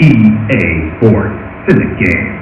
EA Sports. In the game.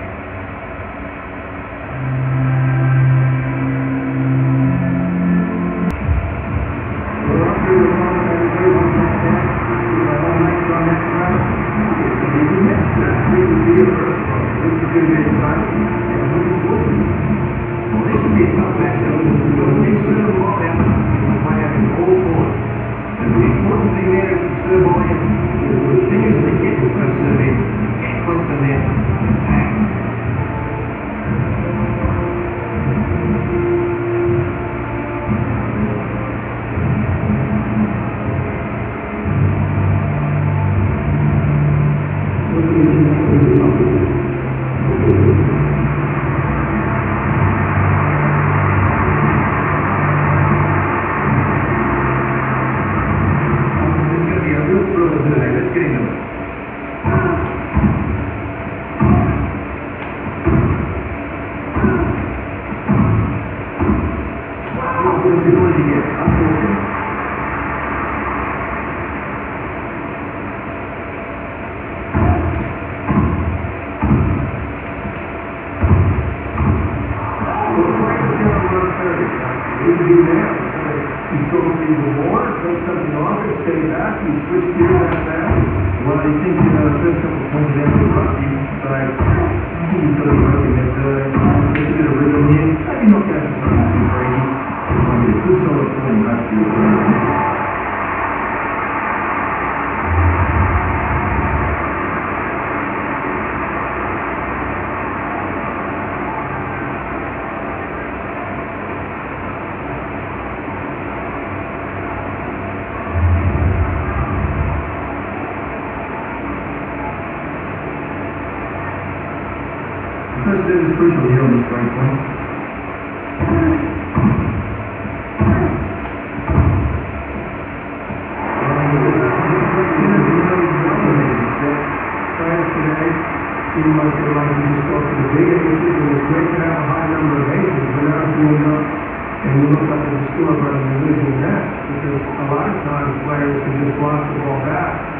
blocks to go back.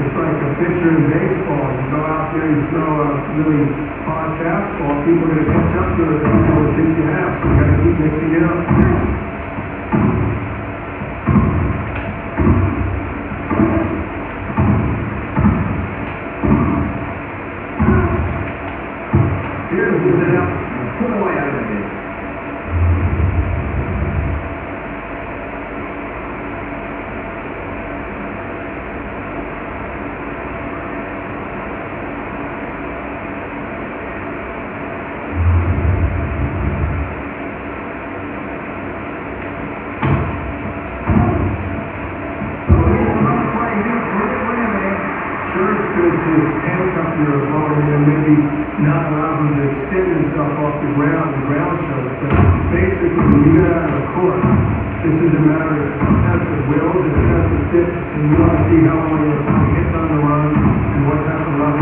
It's like a pitcher in baseball. You go out there, you throw a really hard fastball, people are going to catch up to it. They don't know you have. So you got to keep mixing it up. taking stuff off the ground, the ground shows that basically when you get out of court, this is a matter of test of will, test of fit, and you want to see how long your opponent hits on the run and what's happened on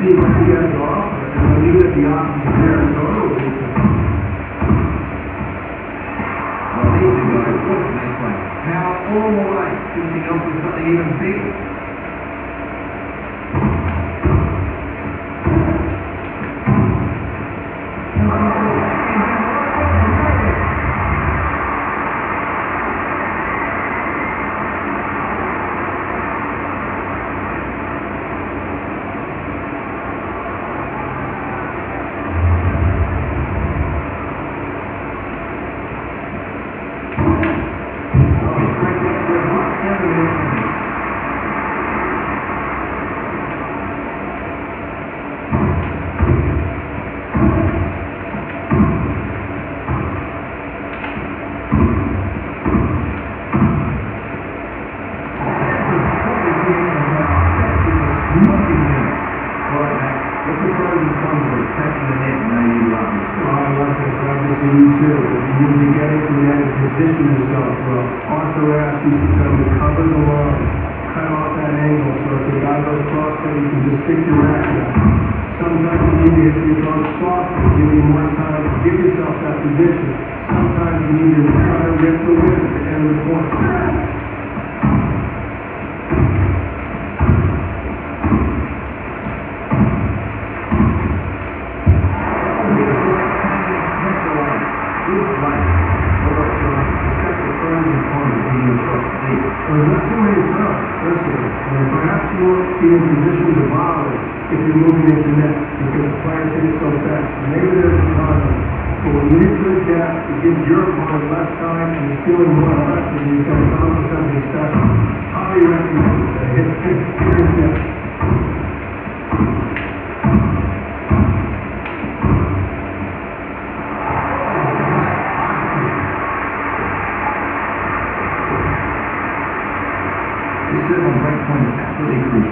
ဒီလိုတရားတော်ဒီလိုတရား if you're on the spot, you more time. Give yourself that position. Sometimes you need to try to get the win at the end of the point. internet and can explain things so fast. Maybe there's a condom. But when you put that, it gives your mind less time and it's feeling more less and you become condescending stuff. Highly recommend it. It's experience it. This is a breakpoint really crucial.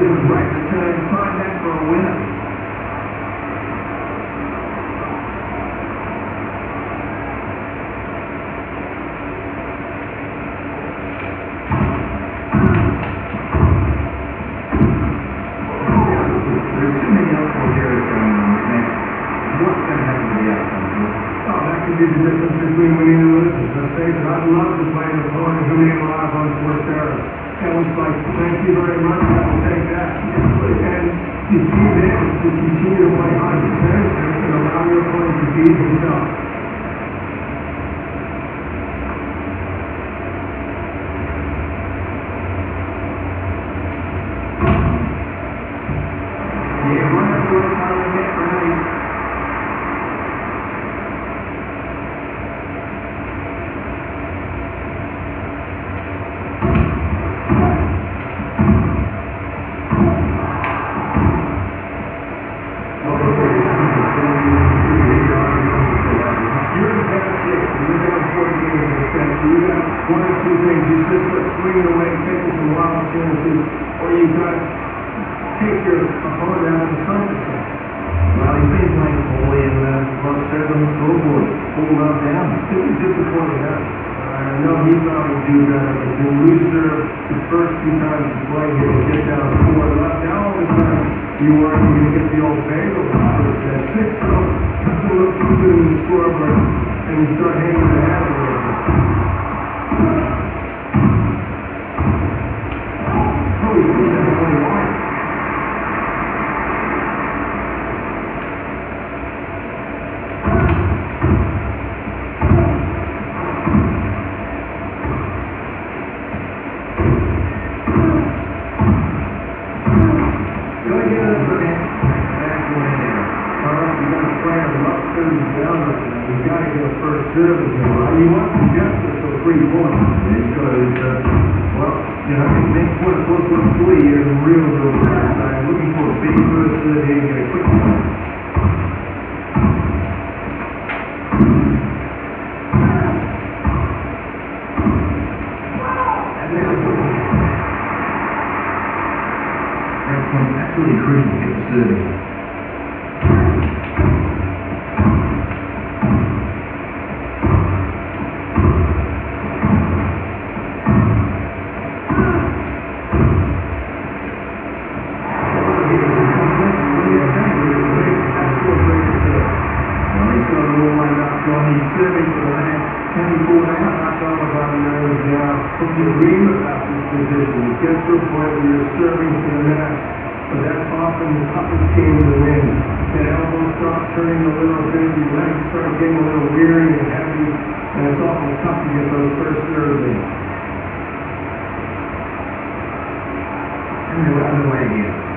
Right time, And was like, thank you very much, I will take that. And to see them to continue to play hard, to finish, and allow your players to be themselves. first few times of playing here will get down four left. Now all the time you want to get the old bagel poppers at six. So that's a little too good in the scoreboard, and you start hanging the hat away. Serving him. Uh, He wasn't just for three points. Because, uh, well, you know, next of course, was three years real, real fast. I'm looking for a big first here and get a quick one. Then, absolutely crucial to get. You get to a point where you're serving to the net. But that's often the toughest game to win. That elbow starts turning a little bit, your legs start getting a little weary and heavy, and it's awful tough to get those first serves in. And they're underway again.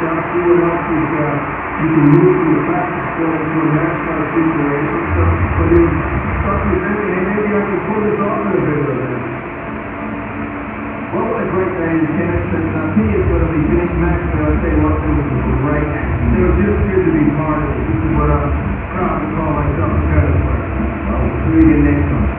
that sure enough is that you can move from the practice form to a match kind of situation. So, but then start to think, hey, maybe I can pull this off in a bigger event. What a great day in Genesis? I think it's going to be finished. Max, but I say what well, it was a great act. They were just good to be part of it. This is what I'm proud to call myself a tennis player. I'll see you next time.